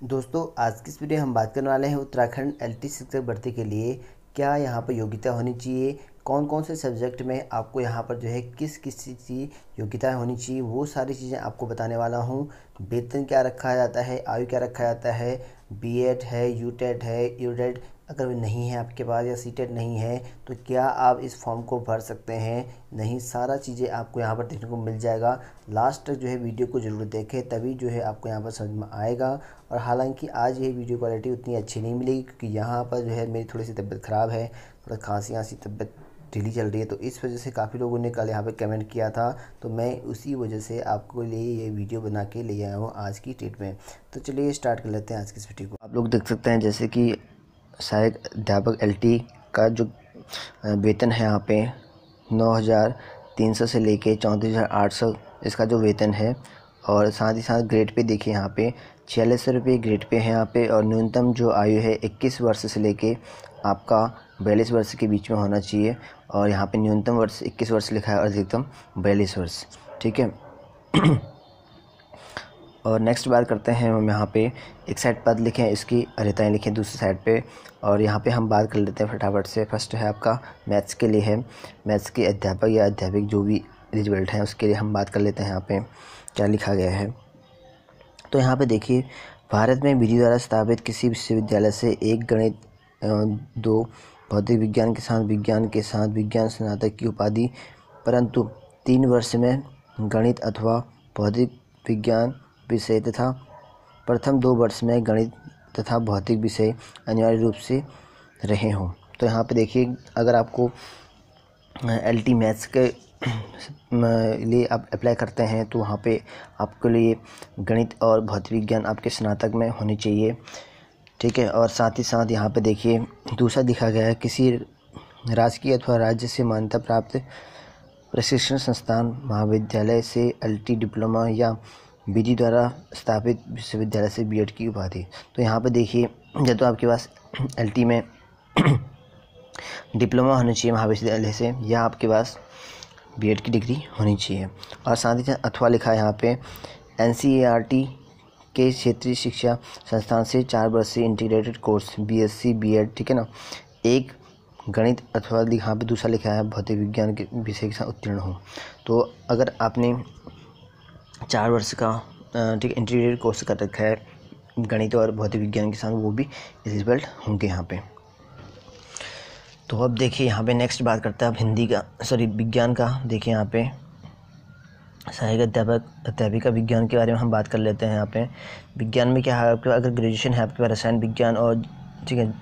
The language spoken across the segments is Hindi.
दोस्तों, आज की इस वीडियो हम बात करने वाले हैं उत्तराखंड एल टी शिक्षक भर्ती के लिए क्या यहाँ पर योग्यता होनी चाहिए कौन कौन से सब्जेक्ट में आपको यहाँ पर जो है किस किस चीज़ की योग्यता होनी चाहिए, वो सारी चीज़ें आपको बताने वाला हूँ। वेतन क्या रखा जाता है, आयु क्या रखा जाता है बी एड है यू टेड है यू अगर नहीं है, आपके पास या सीटेड नहीं है तो क्या आप इस फॉर्म को भर सकते हैं? नहीं, सारा चीज़ें आपको यहाँ पर देखने को मिल जाएगा। लास्ट तक जो है वीडियो को ज़रूर देखें, तभी जो है आपको यहाँ पर समझ में आएगा। और हालाँकि आज ये वीडियो क्वालिटी उतनी अच्छी नहीं मिलेगी, क्योंकि यहाँ पर जो है मेरी थोड़ी सी तबीयत ख़राब है, थोड़ा खांसी आंसी तबीयत ढीली चल रही है तो इस वजह से काफ़ी लोगों ने कल यहाँ पे कमेंट किया था। तो मैं उसी वजह से आपको लिए ये वीडियो बना के ले आया हूँ आज की डेट में। तो चलिए स्टार्ट कर लेते हैं आज की इस वीडियो को। आप लोग देख सकते हैं जैसे कि सहायक अध्यापक एल का जो वेतन है यहाँ पे नौ हज़ार तीन सौ से लेके चौंतीस हज़ार आठ सौ इसका जो वेतन है और साथ ही साथ ग्रेड पे देखिए यहाँ पे छियालीस सौ रुपये ग्रेड पे है यहाँ पे और न्यूनतम जो आयु है इक्कीस वर्ष से लेके आपका बयालीस वर्ष के बीच में होना चाहिए और यहाँ पे न्यूनतम वर्ष इक्कीस वर्ष लिखा है और अधिकतम बयालीस वर्ष, ठीक है? और नेक्स्ट बात करते हैं हम यहाँ पे एक साइड पद लिखें, इसकी अरिताएँ लिखें दूसरी साइड पे और यहाँ पे हम बात कर लेते हैं फटाफट से। फ़र्स्ट है आपका मैथ्स के लिए है। मैथ्स के अध्यापक या अध्यापक जो भी रिज़ल्ट हैं, उसके लिए हम बात कर लेते हैं यहाँ पे, क्या लिखा गया है। तो यहाँ पे देखिए, भारत में विधि द्वारा स्थापित किसी विश्वविद्यालय से एक गणित दो भौतिक विज्ञान के साथ विज्ञान के साथ विज्ञान स्नातक की उपाधि, परंतु तीन वर्ष में गणित अथवा भौतिक विज्ञान विषय तथा प्रथम दो वर्ष में गणित तथा भौतिक विषय अनिवार्य रूप से रहे हों। तो यहाँ पे देखिए, अगर आपको एल टी मैथ्स के लिए आप अप्लाई करते हैं तो वहाँ पे आपके लिए गणित और भौतिक विज्ञान आपके स्नातक में होनी चाहिए। ठीक है, और साथ ही साथ यहाँ पे देखिए, दूसरा दिखा गया है, किसी राजकीय अथवा राज्य से मान्यता प्राप्त प्रशिक्षण संस्थान, महाविद्यालय से एलटी डिप्लोमा या विधि द्वारा स्थापित विश्वविद्यालय से बीएड की उपाधि। तो यहाँ पर देखिए जब तो आपके पास एलटी में डिप्लोमा होना चाहिए महाविद्यालय से, या आपके पास बीएड की डिग्री होनी चाहिए। और साथ ही साथ अथवा लिखा है यहाँ पे एन के क्षेत्रीय शिक्षा संस्थान से चार वर्षीय इंटीग्रेटेड कोर्स बीएससी बीएड ठीक है ना? एक गणित अथवा यहाँ पे दूसरा लिखा है, भौतिक विज्ञान के विषय के साथ उत्तीर्ण हो। तो अगर आपने चार वर्ष का ठीक इंटीग्रेटेड कोर्स कर रखा है गणित और भौतिक विज्ञान के साथ वो भी एलिजिबल होंगे यहाँ पे। तो अब देखिए यहाँ पे नेक्स्ट बात करते हैं, अब हिंदी का सॉरी विज्ञान का, देखिए यहाँ पे। सहायक अध्यापक, अध्यापिका विज्ञान के बारे में हम बात कर लेते हैं यहाँ पे। विज्ञान में क्या है, आपके अगर ग्रेजुएशन है आपके पास, रसायन विज्ञान और ठीक है,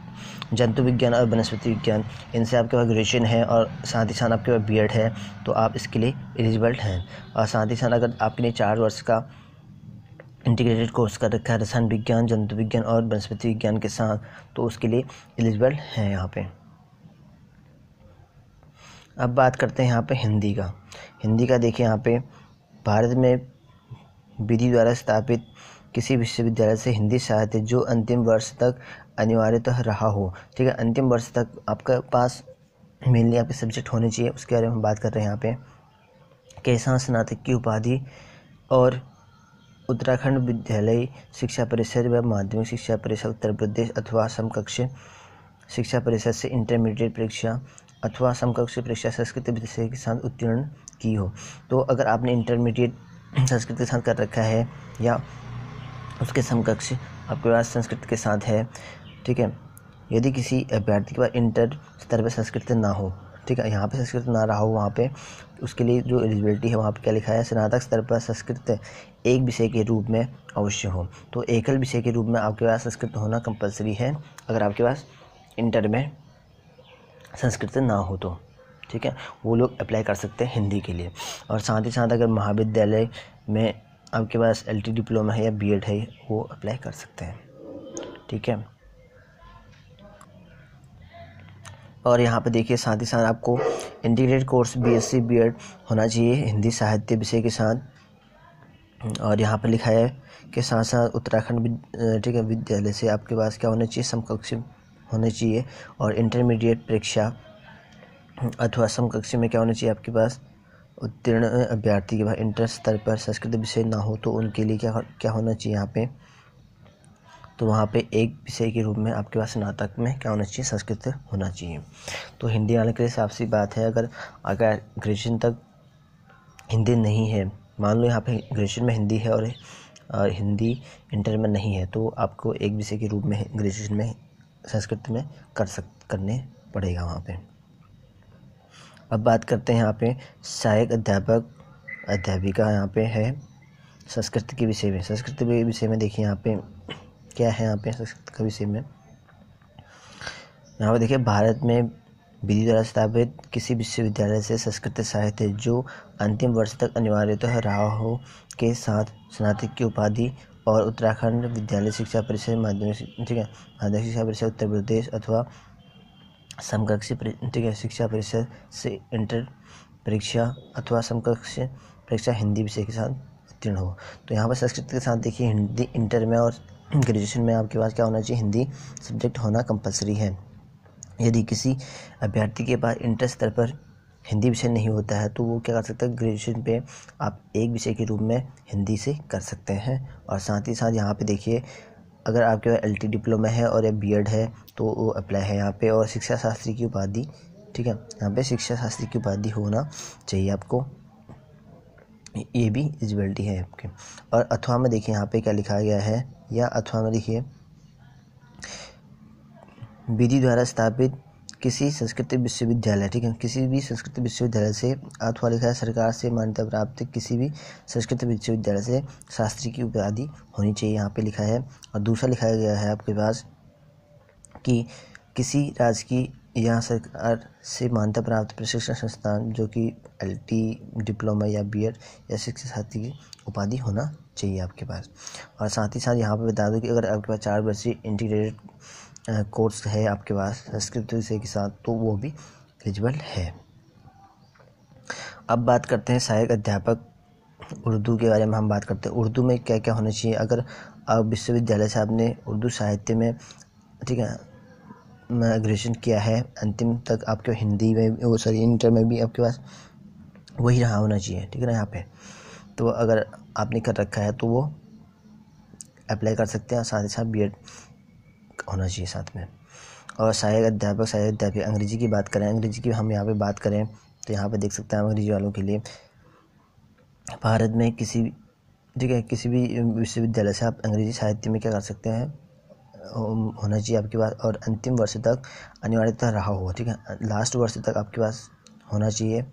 जंतु विज्ञान और वनस्पति विज्ञान, इनसे आपके पास ग्रेजुएशन है और साथ ही साथ आपके पास बी है तो आप इसके लिए एलिजिबल हैं। और साथ ही साथ अगर आपके लिए चार वर्ष का इंटीग्रेटेड कोर्स कर रखा है, रसायन विज्ञान, जंतु विज्ञान और वनस्पति विज्ञान के साथ तो उसके लिए एलिजिबल हैं यहाँ पे। अब बात करते हैं यहाँ पे हिंदी का। हिंदी का देखिए यहाँ पे, भारत में विधि द्वारा स्थापित किसी विश्वविद्यालय से हिंदी साहित्य जो अंतिम वर्ष तक अनिवार्यतः रहा हो। ठीक है, अंतिम वर्ष तक आपके पास मेनली आपके सब्जेक्ट होने चाहिए। उसके बारे में हम बात कर रहे हैं यहाँ पे। कैसा स्नातक की उपाधि और उत्तराखंड विद्यालय शिक्षा परिषद व माध्यमिक शिक्षा परिषद, उत्तर प्रदेश अथवा समकक्ष शिक्षा परिषद से इंटरमीडिएट परीक्षा अथवा समकक्ष परीक्षा संस्कृत विषय के साथ उत्तीर्ण की हो। तो अगर आपने इंटरमीडिएट संस्कृत के साथ कर रखा है या उसके समकक्ष आपके पास संस्कृत के साथ है ठीक है? यदि किसी अभ्यर्थी के पास इंटर स्तर पर संस्कृत ना हो, ठीक है? यहाँ पे संस्कृत ना रहा हो, वहाँ पे उसके लिए जो एलिजिबिलिटी है, वहाँ पे क्या लिखा है? स्नातक स्तर पर संस्कृत एक विषय के रूप में अवश्य हो। तो एकल विषय के रूप में आपके पास संस्कृत होना कंपलसरी है, अगर आपके पास इंटर में संस्कृत ना हो तो ठीक है? वो लोग अप्लाई कर सकते हैं हिंदी के लिए। और साथ ही साथ अगर महाविद्यालय में आपके पास एल डिप्लोमा है या बी है, वो अप्लाई कर सकते हैं, ठीक है? और यहाँ पे देखिए साथ ही साथ आपको इंटीग्रेटेड कोर्स बीएससी बीएड होना चाहिए, हिंदी साहित्य विषय के साथ। और यहाँ पे लिखा है कि साथ साथ उत्तराखंड ठीक है, विद्यालय से आपके पास क्या होना चाहिए? समकक्ष होने चाहिए। और इंटरमीडिएट परीक्षा अथवा समकक्ष में क्या होना चाहिए आपके पास? उत्तीर्ण अभ्यर्थी के पास इंटर स्तर पर संस्कृत विषय ना हो तो उनके लिए क्या क्या होना चाहिए यहाँ पे? तो वहाँ पे एक विषय के रूप में आपके पास स्नातक में क्या होना चाहिए? संस्कृत होना चाहिए। तो हिंदी आने के लिए साफ़ सी बात है अगर अगर ग्रेजुएशन तक हिंदी नहीं है मान लो यहाँ पे ग्रेजुएशन में हिंदी है और, हिंदी इंटर में नहीं है तो आपको एक विषय के रूप में ग्रेजुएशन में संस्कृत में कर सक करने पड़ेगा वहाँ पे। अब बात करते हैं यहाँ पे सहायक अध्यापक अध्यापिका यहाँ पे है संस्कृत के विषय में। संस्कृत के विषय में देखिए यहाँ पे क्या है यहाँ पे संस्कृत के विषय में? यहाँ पे देखिए, भारत में विधि द्वारा स्थापित किसी विश्वविद्यालय से संस्कृत साहित्य जो अंतिम वर्ष तक अनिवार्यतः रहा हो। के साथ स्नातक की उपाधि और उत्तराखंड विद्यालय शिक्षा परिषद माध्यमिक ठीक है, माध्यमिक शिक्षा परिषद, उत्तर प्रदेश अथवा समकक्ष ठीक है, शिक्षा परिषद से इंटर परीक्षा अथवा समकक्ष परीक्षा हिंदी विषय के साथ उत्तीर्ण हो। तो यहाँ पर संस्कृत के साथ देखिए, हिंदी इंटर में और ग्रेजुएशन में आपके पास क्या होना चाहिए? हिंदी सब्जेक्ट होना कंपलसरी है। यदि किसी अभ्यर्थी के पास इंटर स्तर पर हिंदी विषय नहीं होता है तो वो क्या कर सकता है? ग्रेजुएशन पे आप एक विषय के रूप में हिंदी से कर सकते हैं। और साथ ही साथ यहाँ पे देखिए, अगर आपके पास एलटी डिप्लोमा है और या बी है तो वो अप्लाई है यहाँ पे। और शिक्षा शास्त्री की उपाधि, ठीक है? यहाँ पे शिक्षा शास्त्री की उपाधि होना चाहिए आपको। ये भी एलिजिबिलिटी है आपके। और अथवा में देखिए, यहाँ पे क्या लिखा गया है? या अथवा में लिखिए विधि द्वारा स्थापित किसी संस्कृत विश्वविद्यालय, ठीक है? किसी भी संस्कृत विश्वविद्यालय से अथवा लिखा है, सरकार से मान्यता प्राप्त किसी भी संस्कृत विश्वविद्यालय से शास्त्री की उपाधि होनी चाहिए, यहाँ पे लिखा है। और दूसरा लिखा गया है आपके पास कि किसी राज्य की या सरकार से मान्यता प्राप्त प्रशिक्षण संस्थान, जो कि एलटी, डिप्लोमा या बी या शिक्षा साथी की उपाधि होना चाहिए आपके पास। और साथ ही साथ यहाँ पे बता दूँ कि अगर आपके पास चार वर्षीय इंटीग्रेटेड कोर्स है आपके पास, संस्कृत विषय के साथ तो वो भी एलिजिबल है। अब बात करते हैं सहायक अध्यापक उर्दू के बारे में हम बात करते हैं। उर्दू में क्या क्या होना चाहिए? अगर आप विश्वविद्यालय से आपने उर्दू साहित्य में, ठीक है ग्रेजुएशन किया है, अंतिम तक आपके हिंदी में वो सॉरी इंटर में भी आपके पास, वही रहा होना चाहिए, ठीक है ना यहाँ पे। तो अगर आपने कर रखा है तो वो अप्लाई कर सकते हैं और साथ ही साथ बी होना चाहिए साथ में। और सहायक अध्यापक सहायक अध्यापक अंग्रेज़ी की बात करें, अंग्रेज़ी की हम यहाँ पे बात करें तो यहाँ पे देख सकते हैं अंग्रेज़ी वालों के लिए। भारत में किसी ठीक है, किसी भी विश्वविद्यालय से आप अंग्रेज़ी साहित्य में क्या कर सकते हैं? होना चाहिए आपके पास, और अंतिम वर्ष तक अनिवार्यता रहा हो ठीक है? लास्ट वर्ष तक आपके पास होना चाहिए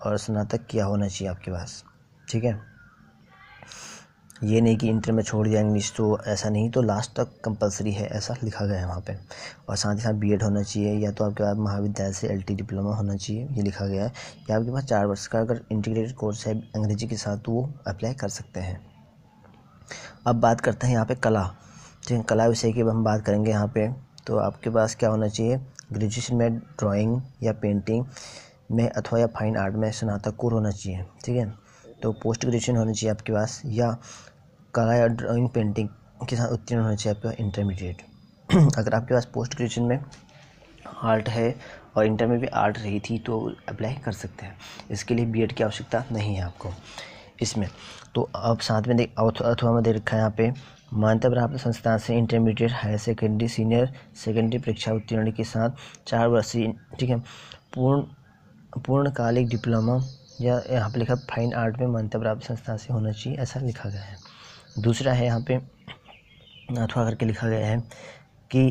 और स्नातक किया होना चाहिए आपके पास, ठीक है? ये नहीं कि इंटर में छोड़ दिया इंग्लिश तो ऐसा नहीं तो लास्ट तक कंपलसरी है, ऐसा लिखा गया है वहाँ पे। और साथ ही साथ बीएड होना चाहिए, या तो आपके पास महाविद्यालय से एलटी डिप्लोमा होना चाहिए, ये लिखा गया है। या आपके पास चार वर्ष का अगर इंटीग्रेटेड कोर्स है अंग्रेज़ी के साथ तो वो अप्लाई कर सकते हैं। अब बात करते हैं यहाँ पर कला। ठीक है, कला विषय की हम बात करेंगे यहाँ पर तो आपके पास क्या होना चाहिए? ग्रेजुएशन में ड्राइंग या पेंटिंग में अथवा या फाइन आर्ट में स्नातक कोर होना चाहिए। ठीक है तो पोस्ट ग्रेजुएशन होनी चाहिए आपके पास, या कला या ड्राइंग पेंटिंग के साथ उत्तीर्ण होना चाहिए आपके पास इंटरमीडिएट अगर आपके पास पोस्ट ग्रेजुएशन में आर्ट है और इंटर में भी आर्ट रही थी तो अप्लाई कर सकते हैं। इसके लिए बीएड की आवश्यकता नहीं है आपको इसमें। तो अब साथ में देख अथवा में दे रखा है यहाँ पे, मान्यता प्राप्त संस्थान से intermediate higher secondary senior secondary परीक्षा उत्तीर्ण के साथ चार वर्षीय, ठीक है, पूर्ण, पूर्णकालिक डिप्लोमा या यहाँ पर लिखा फाइन आर्ट में मान्यता प्राप्त संस्थान से होना चाहिए, ऐसा लिखा गया है। दूसरा है यहाँ पे अथवा करके लिखा गया है कि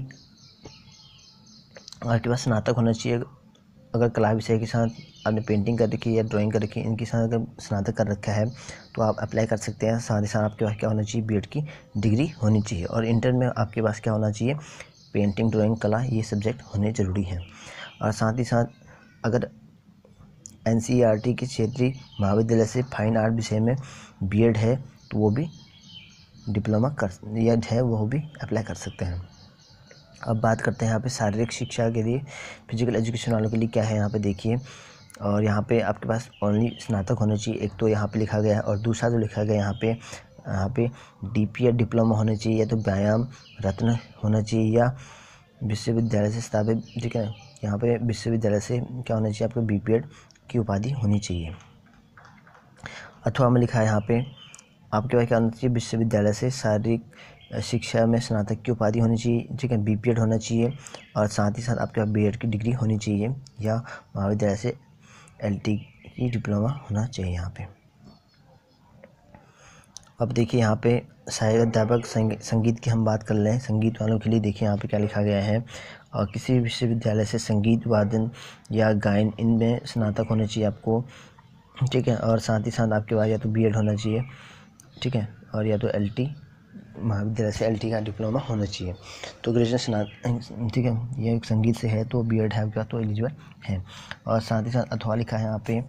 आपके पास स्नातक होना चाहिए। अगर कला विषय के साथ आपने पेंटिंग कर रखी है या ड्राइंग कर रखी है, इनके साथ अगर स्नातक कर रखा है तो आप अप्लाई कर सकते हैं। साथ ही साथ आपके पास क्या होना चाहिए? बी की डिग्री होनी चाहिए। और इंटर में आपके पास क्या होना चाहिए? पेंटिंग ड्राइंग कला, ये सब्जेक्ट होने ज़रूरी हैं। और साथ ही साथ अगर एन के क्षेत्रीय महाविद्यालय से फाइन आर्ट विषय में बी है तो वो भी डिप्लोमा कर, या है वो भी अप्लाई कर सकते हैं। अब बात करते हैं यहाँ पे शारीरिक शिक्षा के लिए फ़िज़िकल एजुकेशन वालों के लिए क्या है यहाँ पे देखिए। और यहाँ पे आपके पास ओनली स्नातक होना चाहिए, एक तो यहाँ पे लिखा गया है और दूसरा जो लिखा गया है यहाँ पे यहाँ पे डी एड डिप्लोमा होना चाहिए या तो व्यायाम, रत्न होना चाहिए या विश्वविद्यालय से स्थापित, ठीक है यहाँ पे विश्वविद्यालय से क्या होना चाहिए? आपको बी की उपाधि होनी चाहिए। अथवा में लिखा है यहाँ पे आपके पास क्या होना चाहिए? विश्वविद्यालय से शारीरिक शिक्षा में स्नातक की उपाधि होनी चाहिए, ठीक है? बी होना चाहिए और साथ ही साथ आपके पास बी की डिग्री होनी चाहिए या महाविद्यालय से एल टी की डिप्लोमा होना चाहिए यहाँ पे। अब देखिए यहाँ पे सहायक अध्यापक संगीत की हम बात कर हैं संगीत वालों के लिए देखिए यहाँ पे क्या लिखा गया है और किसी विश्वविद्यालय से संगीत, वादन या गायन, इनमें स्नातक होना चाहिए आपको, ठीक है? और साथ ही साथ आपके पास या तो बी होना चाहिए ठीक है? और या तो एलटी महाविद्यालय से एलटी का डिप्लोमा होना चाहिए। तो ग्रेजुएशन ठीक है? ये संगीत से है तो बी एड है तो एलिजिबल है। और साथ ही साथ अथवा लिखा है यहाँ पे,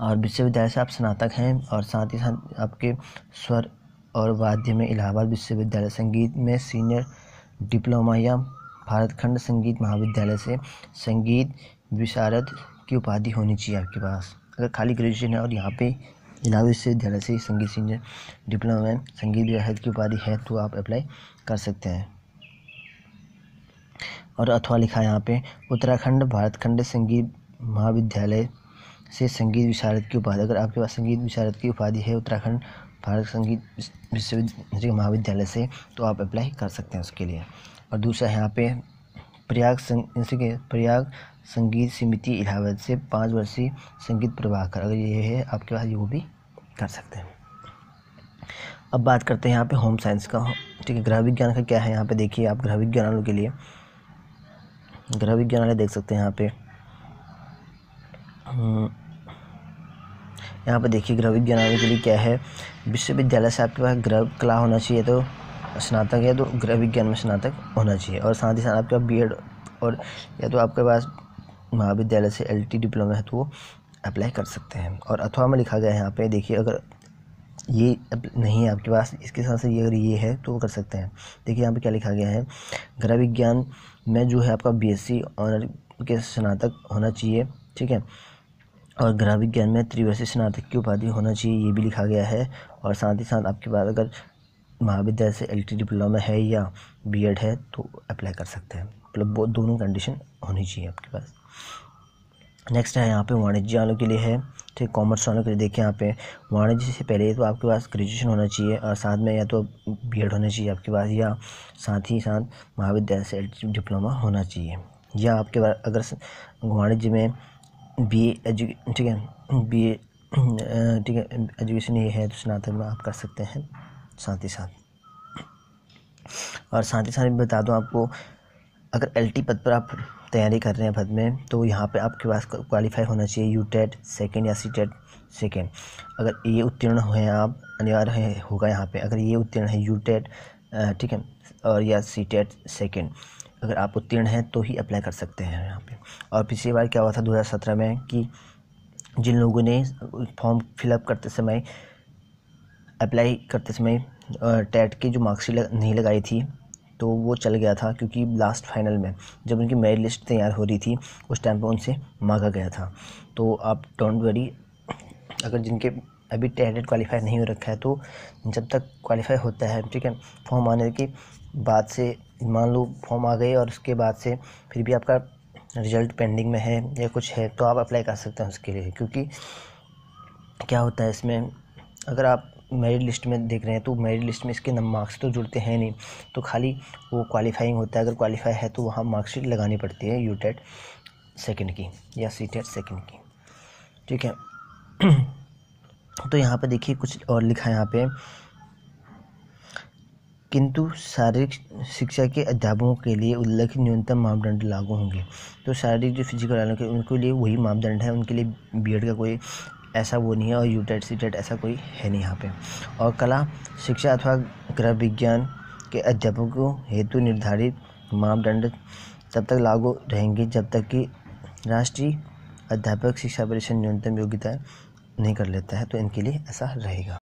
और विश्वविद्यालय से आप स्नातक हैं, और साथ ही साथ आपके स्वर और वाद्य में इलाहाबाद विश्वविद्यालय संगीत में सीनियर डिप्लोमा या भारत खंड संगीत महाविद्यालय से संगीत विशारद की उपाधि होनी चाहिए आपके पास। अगर खाली ग्रेजुएशन है और यहाँ पे इलाहाबाद विश्वविद्यालय से संगीत सीनियर डिप्लोमा में संगीत विशारद की उपाधि है तो आप अप्लाई कर सकते हैं। और अथवा लिखा है यहाँ पे, उत्तराखंड भारत खंड संगीत महाविद्यालय से संगीत विशारद की उपाधि। अगर आपके पास संगीत विशारद की उपाधि है, उत्तराखंड भारत संगीत विश्वविद्यालय महाविद्यालय से तो आप अप्लाई कर सकते हैं उसके लिए। और दूसरा यहाँ पे प्रयाग संग प्रयाग संगीत समिति इलाहाबाद से पाँच वर्षीय संगीत प्रभाकर। अगर ये है आपके पास वो भी कर सकते हैं। अब बात करते हैं यहाँ पे होम साइंस का। ठीक है गृह विज्ञान का क्या है यहाँ पे? देखिए आप गृह विज्ञान के लिए। गृह विज्ञान देख सकते हैं यहाँ पे। हम्म, यहाँ पर देखिए गृह विज्ञान के लिए क्या है? विश्वविद्यालय से आपके पास गृह कला होना चाहिए तो स्नातक है तो गृह विज्ञान में स्नातक होना चाहिए। और साथ ही साथ आपका बी और या तो आपके पास महाविद्यालय से एलटी डिप्लोमा है तो वो अप्लाई कर सकते हैं। और अथवा में लिखा गया है यहाँ पे, देखिए, अगर ये नहीं है आपके पास, इसके साथ से ये अगर ये है तो वो कर सकते हैं। देखिए, यहाँ पे क्या लिखा गया है? गृह विज्ञान में जो है आपका बीएससी ऑनर के स्नातक होना चाहिए, ठीक है? और गृह विज्ञान में त्रिवर्षीय स्नातक की उपाधि होना चाहिए, ये भी लिखा गया है। और साथ ही साथ आपके पास अगर महाविद्यालय से एल टी डिप्लोमा है या बी एड है तो अप्लाई कर सकते हैं। मतलब दोनों कंडीशन होनी चाहिए आपके पास। नेक्स्ट है यहाँ पे वाणिज्य वालों के लिए है, ठीक कॉमर्स वालों के लिए। देखिए यहाँ पे वाणिज्य से पहले तो आपके पास ग्रेजुएशन होना चाहिए और साथ में या तो बी एड होना चाहिए आपके पास, या साथ ही साथ महाविद्यालय से एलटी डिप्लोमा होना चाहिए। या आपके पास अगर वाणिज्य में बी ए ठीक है बीए ठीक है एजुकेशन ये है तो स्नातक में आप कर सकते हैं। साथ ही साथ और साथ ही साथ बता दूँ आपको, अगर एलटी पद पर आप तैयारी कर रहे हैं पद में तो यहाँ पे आपके पास क्वालिफाई होना चाहिए यू टेट सेकेंड या सी टेट सेकेंड अगर ये उत्तीर्ण हुए हैं आप, अनिवार्य है, होगा यहाँ पे। अगर ये उत्तीर्ण है यू टेट ठीक है, और या सी टेट सेकेंड अगर आप उत्तीर्ण हैं तो ही अप्लाई कर सकते हैं यहाँ पे। और पिछली बार क्या हुआ था 2017 में कि जिन लोगों ने फॉर्म फिलअप करते समय अप्लाई करते समय टेट की जो मार्कशीट लग, नहीं लगाई थी तो वो चल गया था क्योंकि लास्ट फाइनल में जब उनकी मेरिट लिस्ट तैयार हो रही थी उस टाइम पर उनसे मांगा गया था। तो आप डोंट वरी अगर जिनके अभी टेट क्वालिफाई नहीं हो रखा है तो जब तक क्वालिफाई होता है ठीक है फॉर्म आने के बाद से मान लो फॉर्म आ गए और उसके बाद से फिर भी आपका रिज़ल्ट पेंडिंग में है या कुछ है तो आप अप्लाई कर सकते हैं उसके लिए। क्योंकि क्या होता है इसमें अगर आप मेरिट लिस्ट में देख रहे हैं तो मेरिट लिस्ट में इसके मार्क्स तो जुड़ते हैं नहीं। तो खाली वो क्वालिफाइंग होता है, अगर क्वालिफाई है तो वहाँ मार्कशीट लगानी पड़ती है यू टेट सेकेंड की या सी टेट सेकेंड की। ठीक है? तो यहाँ पे देखिए कुछ और लिखा है यहाँ पे। किंतु शारीरिक शिक्षा के अध्यापकों के लिए उल्लेखित न्यूनतम मापदंड लागू होंगे। तो शारीरिक जो फ़िज़िकल वालों के, उनके लिए वही मापदंड है, उनके लिए बी का कोई ऐसा वो नहीं है और यू टेट सी टेट ऐसा कोई है नहीं यहाँ पे। और कला, शिक्षा अथवा गृह विज्ञान के अध्यापकों हेतु निर्धारित मापदंड तब तक लागू रहेंगे जब तक कि राष्ट्रीय अध्यापक शिक्षा परिषद न्यूनतम योग्यता नहीं कर लेता है तो इनके लिए ऐसा रहेगा।